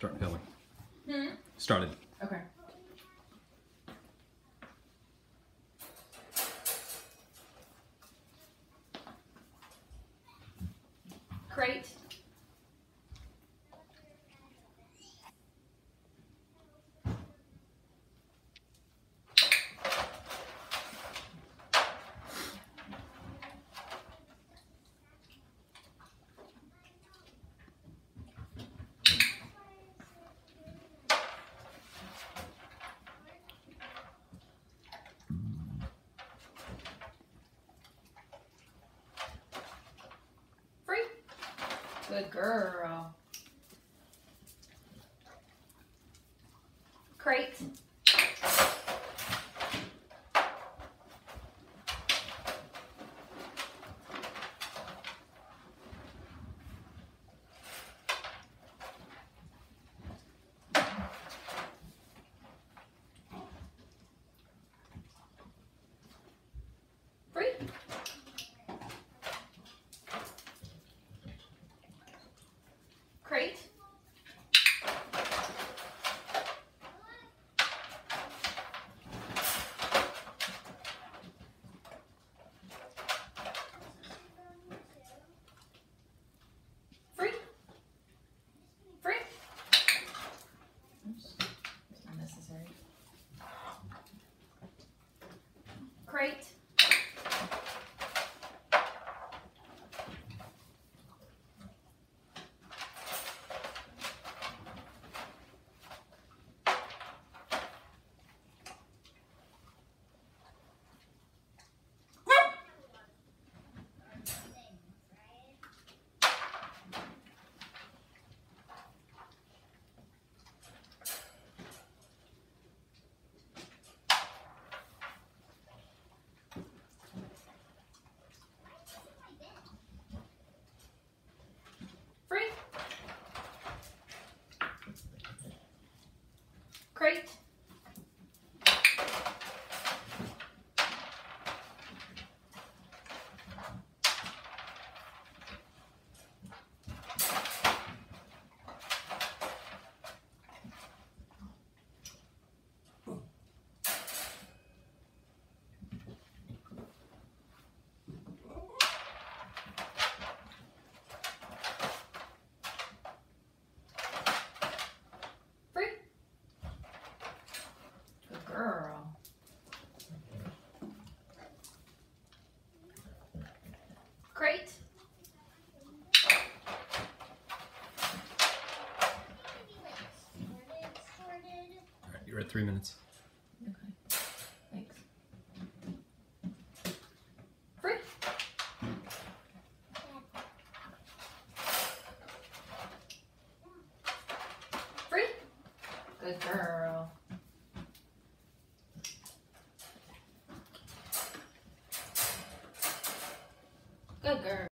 Start filming. Hmm? Started. Okay. Crate. Free. Good girl. Crate. Free. Free. Free. Oops. Unnecessary. Crate. Free. Crate. Free. Good girl. Crate. All right, you're at three minutes. Okay. Thanks. Free. Free. Good girl. Good girl.